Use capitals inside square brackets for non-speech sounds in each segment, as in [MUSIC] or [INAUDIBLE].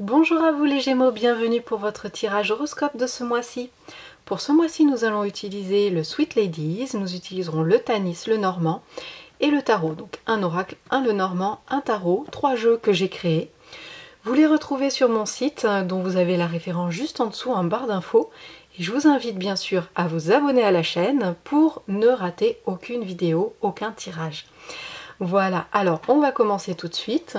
Bonjour à vous les Gémeaux, bienvenue pour votre tirage horoscope de ce mois-ci. Pour ce mois-ci, nous allons utiliser le Sweet Ladies, nous utiliserons le Tanis, le Normand et le Tarot. Donc un oracle, un le Normand, un Tarot, trois jeux que j'ai créés. Vous les retrouvez sur mon site dont vous avez la référence juste en dessous en barre d'infos. Et je vous invite bien sûr à vous abonner à la chaîne pour ne rater aucune vidéo, aucun tirage. Voilà, alors on va commencer tout de suite.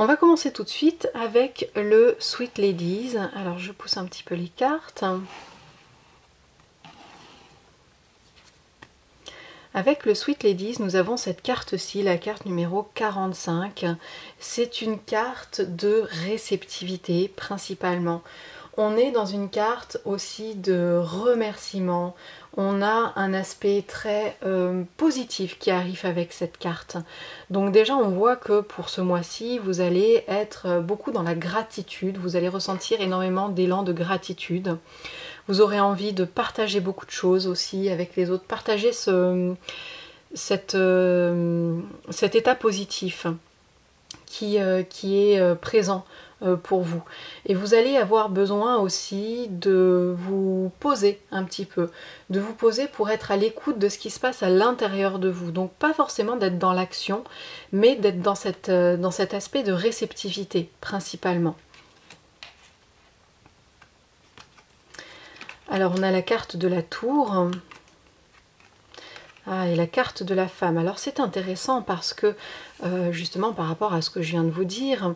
On va commencer tout de suite avec le Sweet Ladies. Alors je pousse un petit peu les cartes. Avec le Sweet Ladies, nous avons cette carte-ci, la carte numéro 45. C'est une carte de réceptivité principalement. On est dans une carte aussi de remerciement. On a un aspect très euh, positif qui arrive avec cette carte. Donc déjà on voit que pour ce mois-ci vous allez être beaucoup dans la gratitude, vous allez ressentir énormément d'élan de gratitude. Vous aurez envie de partager beaucoup de choses aussi avec les autres, partager euh, cet état positif qui, euh, est présent euh, pour vous. Et vous allez avoir besoin aussi de vous poser un petit peu, de vous poser pour être à l'écoute de ce qui se passe à l'intérieur de vous. Donc pas forcément d'être dans l'action, mais d'être dans, euh, dans cet aspect de réceptivité principalement. Alors on a la carte de la tour. Ah, et la carte de la femme. Alors c'est intéressant parce que, euh, justement par rapport à ce que je viens de vous dire,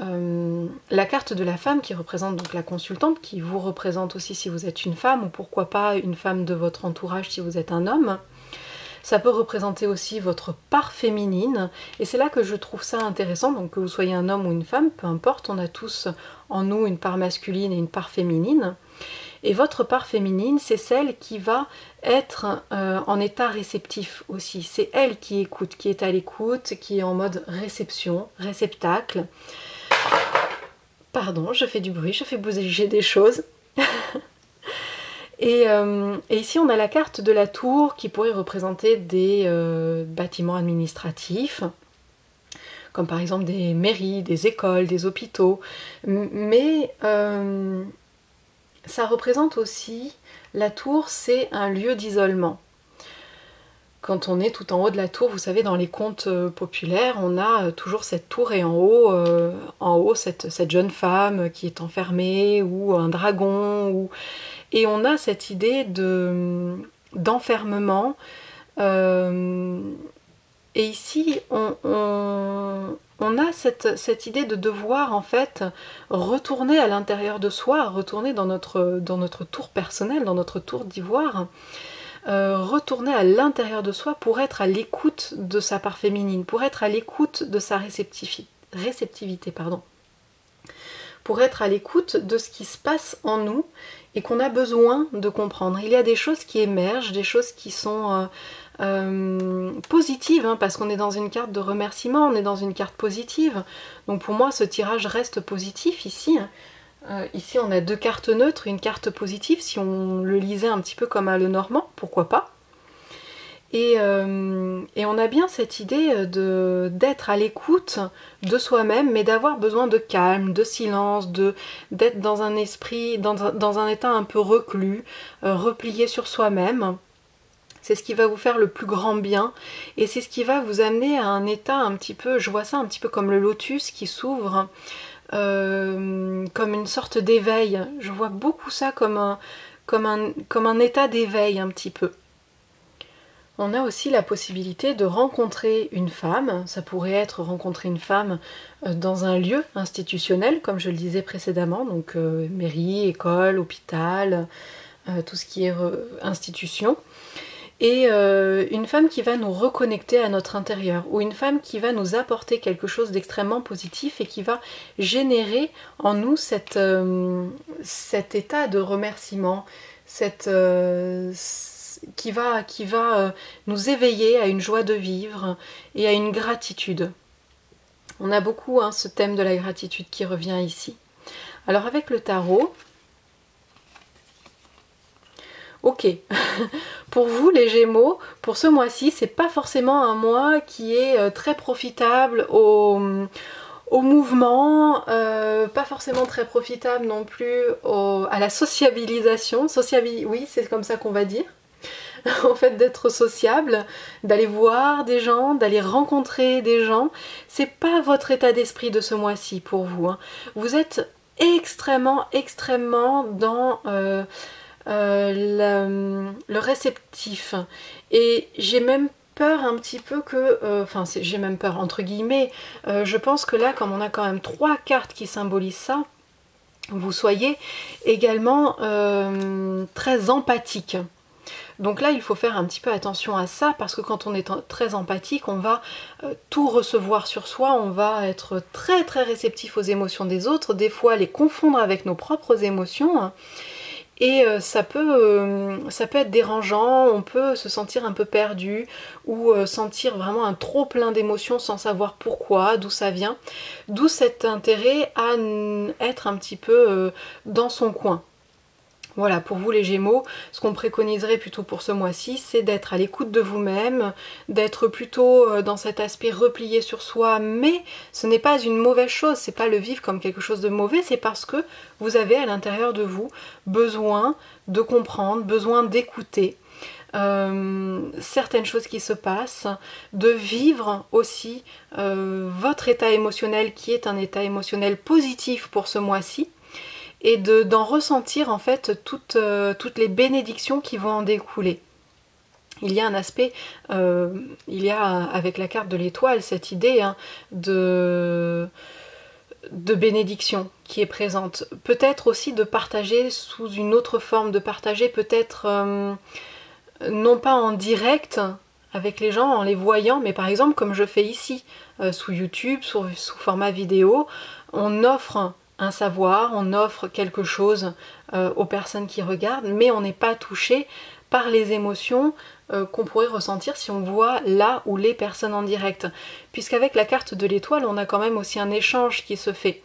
euh, la carte de la femme qui représente donc la consultante, qui vous représente aussi si vous êtes une femme, ou pourquoi pas une femme de votre entourage si vous êtes un homme. Ça peut représenter aussi votre part féminine, et c'est là que je trouve ça intéressant, donc que vous soyez un homme ou une femme, peu importe, on a tous en nous une part masculine et une part féminine. Et votre part féminine, c'est celle qui va être euh, en état réceptif aussi. C'est elle qui écoute, qui est à l'écoute, qui est en mode réception, réceptacle. Pardon, je fais du bruit, je fais bouger des choses. [LAUGHS] Euh, et, ici, on a la carte de la tour qui pourrait représenter des euh, bâtiments administratifs, comme par exemple des mairies, des écoles, des hôpitaux. Mais euh, ça représente aussi, la tour, c'est un lieu d'isolement quand on est tout en haut de la tour, vous savez, dans les contes euh, populaires, on a euh, toujours cette tour et en haut, euh, en haut cette, jeune femme qui est enfermée ou un dragon. Ou... Et on a cette idée de, d'enfermement. et ici, on, a cette, idée de devoir en fait retourner à l'intérieur de soi, retourner dans notre, dans notre tour personnelle, dans notre tour d'ivoire. Euh, retourner à l'intérieur de soi pour être à l'écoute de sa part féminine, pour être à l'écoute de sa réceptivité, pardon. pour être à l'écoute de ce qui se passe en nous et qu'on a besoin de comprendre. Il y a des choses qui émergent, des choses qui sont euh, euh, positives, hein, parce qu'on est dans une carte de remerciement, on est dans une carte positive. Donc pour moi, ce tirage reste positif ici. Hein. Euh, ici, on a deux cartes neutres, une carte positive, si on le lisait un petit peu comme à le normand, pourquoi pas. Et, euh, on a bien cette idée d'être à l'écoute de soi-même, mais d'avoir besoin de calme, de silence, d'être dans un esprit, dans, un état un peu reclus, euh, replié sur soi-même. C'est ce qui va vous faire le plus grand bien et c'est ce qui va vous amener à un état un petit peu, je vois ça un petit peu comme le lotus qui s'ouvre euh, comme une sorte d'éveil. Je vois beaucoup ça comme un, état d'éveil un petit peu. On a aussi la possibilité de rencontrer une femme, ça pourrait être rencontrer une femme euh, dans un lieu institutionnel, comme je le disais précédemment, donc euh, mairie, école, hôpital, tout ce qui est institution et euh, une femme qui va nous reconnecter à notre intérieur, ou une femme qui va nous apporter quelque chose d'extrêmement positif et qui va générer en nous euh, cet état de remerciement, euh, qui va, qui va nous éveiller à une joie de vivre et à une gratitude. On a beaucoup hein, ce thème de la gratitude qui revient ici. Alors avec le tarot, [LAUGHS] pour vous, les Gémeaux, pour ce mois-ci, c'est pas forcément un mois qui est euh, très profitable au, mouvement, euh, pas forcément très profitable non plus à la sociabilisation. oui, c'est comme ça qu'on va dire. [LAUGHS] en fait, d'être sociable, d'aller voir des gens, d'aller rencontrer des gens. C'est pas votre état d'esprit de ce mois-ci pour vous. Hein. Vous êtes extrêmement, extrêmement dans euh, euh, le, réceptif. Et j'ai même peur un petit peu que, euh, enfin j'ai même peur entre guillemets, je pense que là comme on a quand même trois cartes qui symbolisent ça, vous soyez également très empathique. Donc là, il faut faire un petit peu attention à ça parce que quand on est très empathique, on va euh, tout recevoir sur soi, on va être très très réceptif aux émotions des autres, des fois les confondre avec nos propres émotions. Et euh, ça, peut, euh, ça peut être dérangeant, on peut se sentir un peu perdu ou sentir vraiment un trop plein d'émotions sans savoir pourquoi, d'où ça vient. D'où cet intérêt à être un petit peu dans son coin. Voilà, pour vous les Gémeaux, ce qu'on préconiserait plutôt pour ce mois-ci, c'est d'être à l'écoute de vous-même, d'être plutôt euh, dans cet aspect replié sur soi, mais ce n'est pas une mauvaise chose, c'est pas le vivre comme quelque chose de mauvais, c'est parce que vous avez à l'intérieur de vous besoin de comprendre, besoin d'écouter. Euh, certaines choses qui se passent, de vivre aussi euh, votre état émotionnel qui est un état émotionnel positif pour ce mois-ci et d'en ressentir en fait toutes, euh, toutes, les bénédictions qui vont en découler. Il y a un aspect, euh, il y a avec la carte de l'étoile cette idée hein, de, de bénédiction qui est présente. Peut-être aussi de partager sous une autre forme, de partager peut-être euh, non pas en direct avec les gens en les voyant, mais par exemple comme je fais ici, sous YouTube, sous format vidéo, on offre un savoir, on offre quelque chose euh, aux personnes qui regardent, mais on n'est pas touché par les émotions euh, qu'on pourrait ressentir si on voit là ou les personnes en direct. Puisqu'avec la carte de l'étoile, on a quand même aussi un échange qui se fait.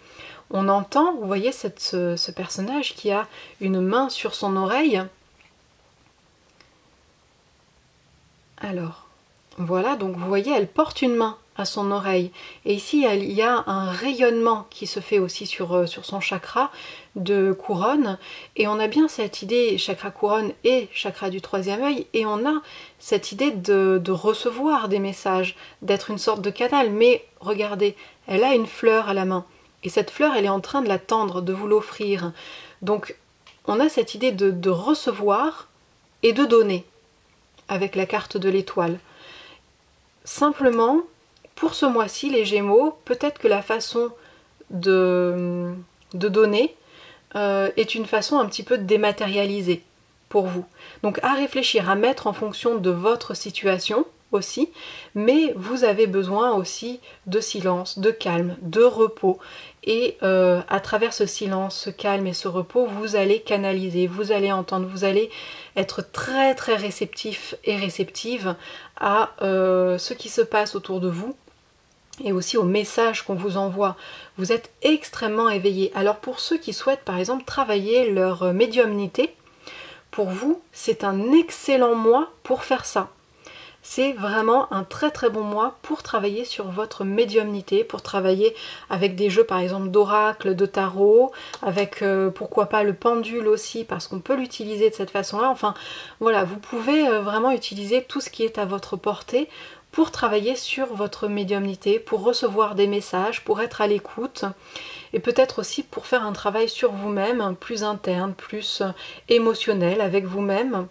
On entend, vous voyez ce personnage qui a une main sur son oreille. Alors, voilà, donc vous voyez, elle porte une main à son oreille. Et ici, il y a un rayonnement qui se fait aussi sur, euh, sur son chakra de couronne. Et on a bien cette idée, chakra couronne et chakra du troisième œil, et on a cette idée de, de recevoir des messages, d'être une sorte de canal. Mais regardez, elle a une fleur à la main. Et cette fleur, elle est en train de la tendre, de vous l'offrir. Donc, on a cette idée de, de recevoir et de donner avec la carte de l'étoile. Simplement, pour ce mois-ci, les Gémeaux, peut-être que la façon de, de donner euh, est une façon un petit peu dématérialisée pour vous. Donc à réfléchir, à mettre en fonction de votre situation aussi, mais vous avez besoin aussi de silence, de calme, de repos. Et euh, à travers ce silence, ce calme et ce repos, vous allez canaliser, vous allez entendre, vous allez être très très réceptif et réceptive à euh, ce qui se passe autour de vous et aussi aux messages qu'on vous envoie. Vous êtes extrêmement éveillé. Alors pour ceux qui souhaitent par exemple travailler leur médiumnité, pour vous c'est un excellent mois pour faire ça. C'est vraiment un très très bon mois pour travailler sur votre médiumnité, pour travailler avec des jeux par exemple d'oracle, de tarot, avec euh, pourquoi pas le pendule aussi parce qu'on peut l'utiliser de cette façon-là. Enfin voilà, vous pouvez euh, vraiment utiliser tout ce qui est à votre portée pour travailler sur votre médiumnité, pour recevoir des messages, pour être à l'écoute et peut-être aussi pour faire un travail sur vous-même, plus interne, plus émotionnel avec vous-même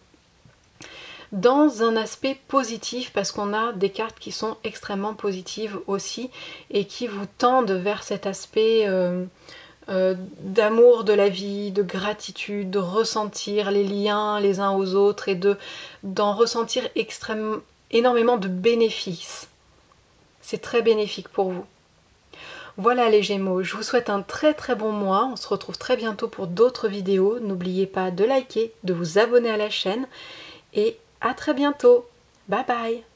dans un aspect positif parce qu'on a des cartes qui sont extrêmement positives aussi et qui vous tendent vers cet aspect euh, euh, d'amour de la vie, de gratitude, de ressentir les liens les uns aux autres et de d'en ressentir extrêmement énormément de bénéfices. C'est très bénéfique pour vous. Voilà les Gémeaux, je vous souhaite un très très bon mois. On se retrouve très bientôt pour d'autres vidéos. N'oubliez pas de liker, de vous abonner à la chaîne et à très bientôt. Bye bye